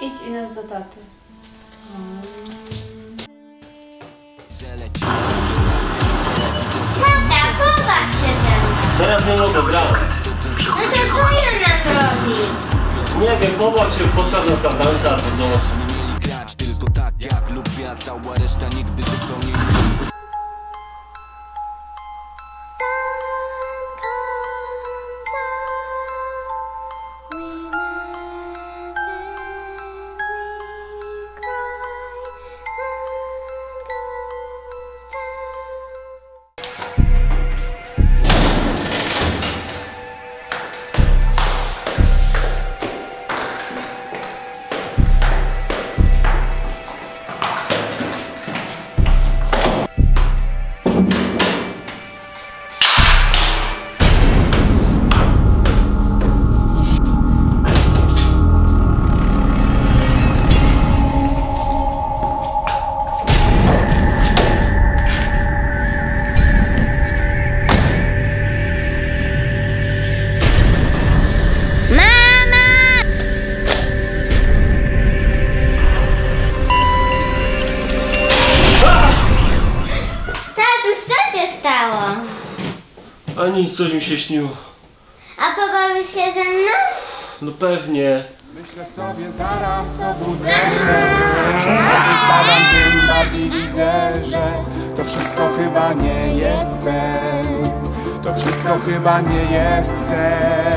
Idź ino do taty. Tata, pobaw się ze mną. Teraz nie mogę, grałem. No to co ja mam robić? Nie wiem, pobaw się, postaw na kawdance albo grać tylko tak jak cała reszta nigdy zupełnie nie A nic, coś mi się śniło. A pobawisz się ze mną? No pewnie. Myślę sobie zaraz obudzę się Kiedy spadam tym bardziej widzę, że To wszystko chyba nie jest sen To wszystko chyba nie jest sen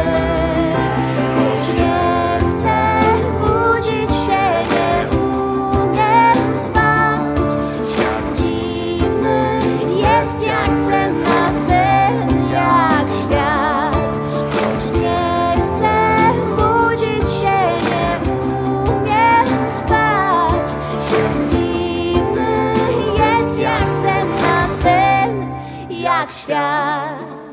jak świat